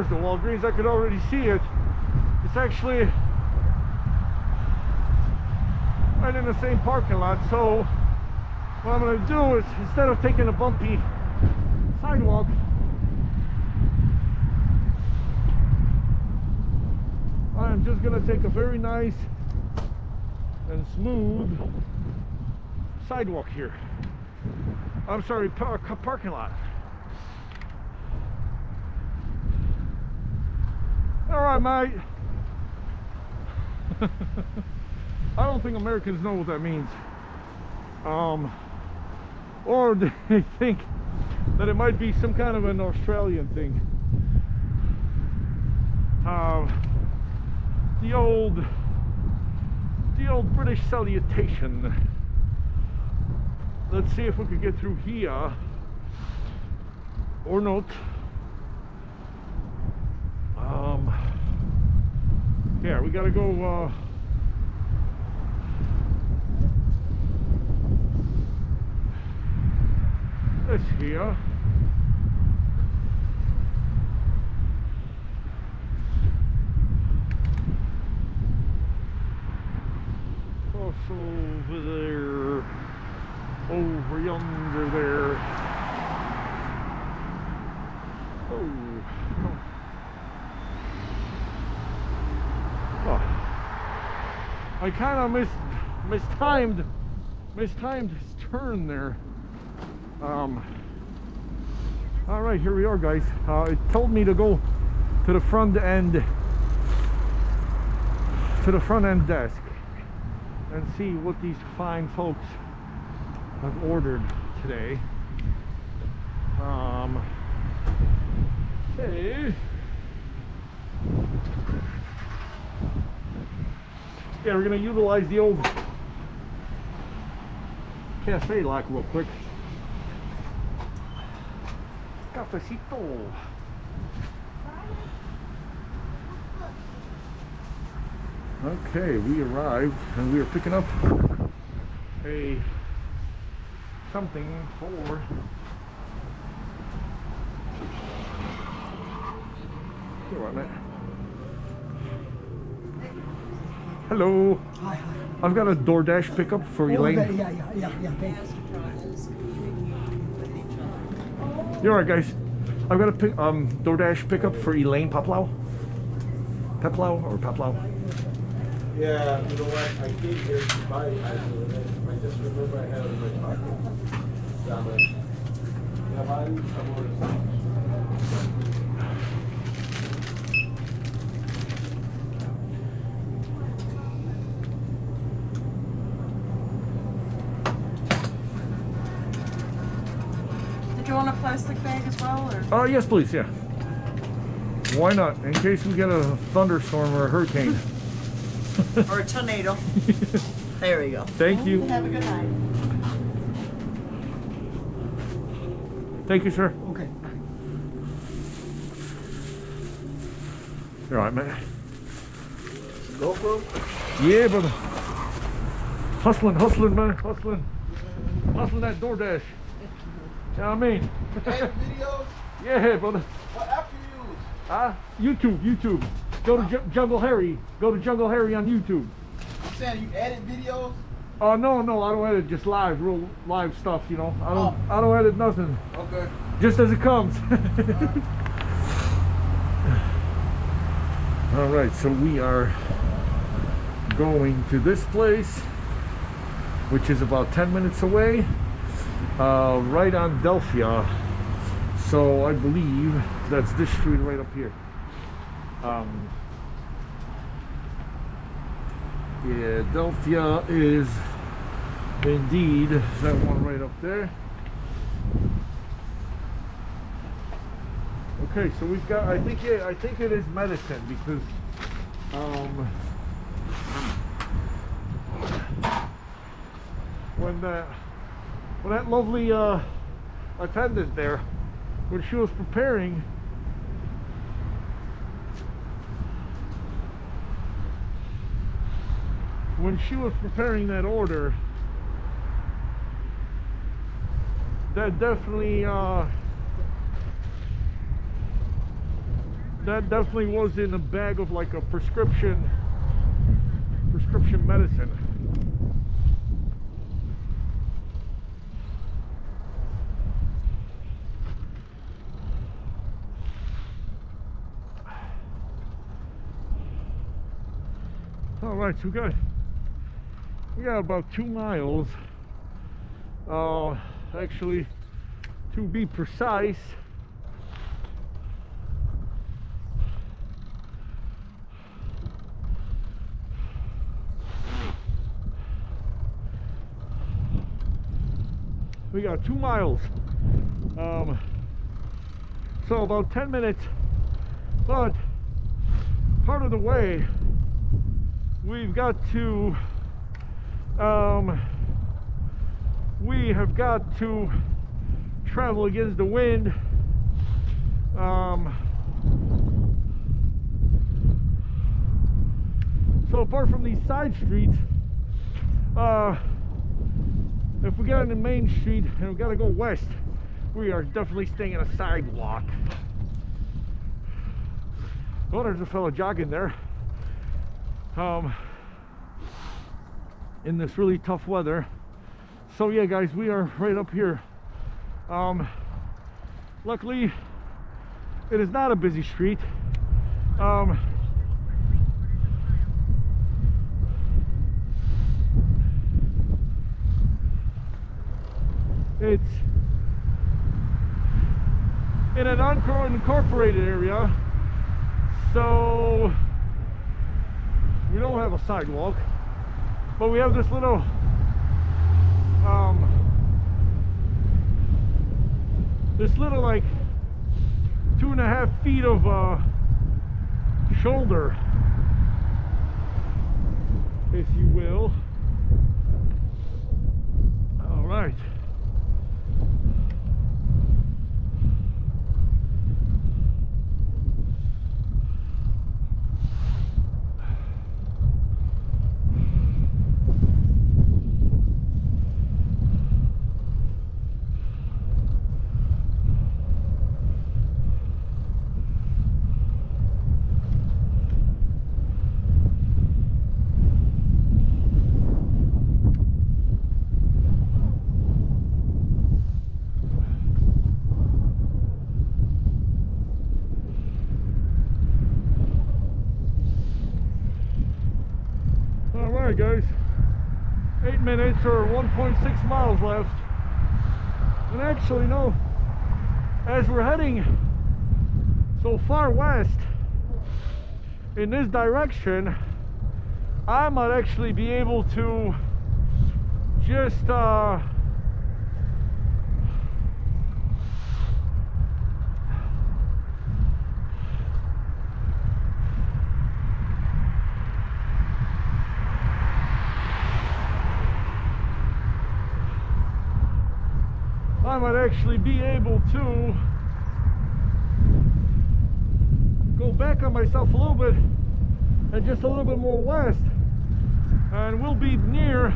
there's the Walgreens. I could already see it. It's actually right in the same parking lot. So what I'm going to do is instead of taking a bumpy sidewalk, I'm just going to take a very nice and smooth sidewalk here. I'm sorry, par parking lot. All right, mate. I don't think Americans know what that means. Um, or they think that it might be some kind of an Australian thing. Uh, the old, the old British salutation. Let's see if we can get through here or not. Um, yeah, we gotta go. Uh, this here. Also over there, over yonder there. Oh. oh. I kind of mis mistimed mistimed his turn there. Um, all right, here we are, guys. Uh, it told me to go to the front end, to the front end desk, and see what these fine folks have ordered today. Um, hey. Yeah, we're gonna utilize the old cafe lock real quick. Cafecito. Okay, we arrived and we are picking up a something for Here, right, mate. Hello. Hi, hi. I've got a DoorDash pickup for Oh, Elaine. okay, yeah, yeah, yeah, yeah. Thank you. You're right, guys. I've got a pick, um, DoorDash pickup for Elaine Paplau. Peplau or Paplau? Yeah, you know what, I came here to buy it, I, I just remember I had it in my pocket. Damn it. Yeah, buy you want a plastic bag as well, or? Oh, yes, please, yeah. Why not? In case we get a thunderstorm or a hurricane. Or a tornado. There we go. Thank you. Have a good night. Thank you, sir. Okay. You're right, man. GoPro? Yeah, brother. Hustling, hustling, man. Hustling. Hustling that DoorDash. You know what I mean? Edit videos? Yeah, brother. What app you use? Ah, YouTube, YouTube. Go to Ju- Jungle Harry. Go to Jungle Harry on YouTube. I'm saying you edit videos? Oh no, no, I don't edit just live, real live stuff. You know, I don't, I don't edit nothing. Okay. Just as it comes. All right, so we are going to this place, which is about 10 minutes away, uh, right on Delphia. So I believe that's this street right up here. Um, yeah, Delphia is indeed that one right up there. Okay, so we've got. I think yeah, I think it is medicine because um, when that when that lovely uh, attendant there when she was preparing. When she was preparing that order, that definitely uh, that definitely was in a bag of like a prescription prescription medicine. All right, so we got we got about two miles. Uh, actually, to be precise, we got two miles. Um, so about 10 minutes, but part of the way we've got to um, we have got to travel against the wind. Um, so apart from these side streets uh, if we get on the main street and we gotta go west we are definitely staying in a sidewalk. Oh there's a fellow jogging there um, in this really tough weather. So yeah, guys, we are right up here. Um, luckily, it is not a busy street. Um, it's in an unincorporated area, so we don't have a sidewalk but we have this little um this little like two and a half feet of uh shoulder if you will all right All right, guys. Eight minutes or 1.6 miles left. And actually, no. As we're heading so far west in this direction, I might actually be able to just uh, I might actually be able to go back on myself a little bit and just a little bit more west. And we'll be near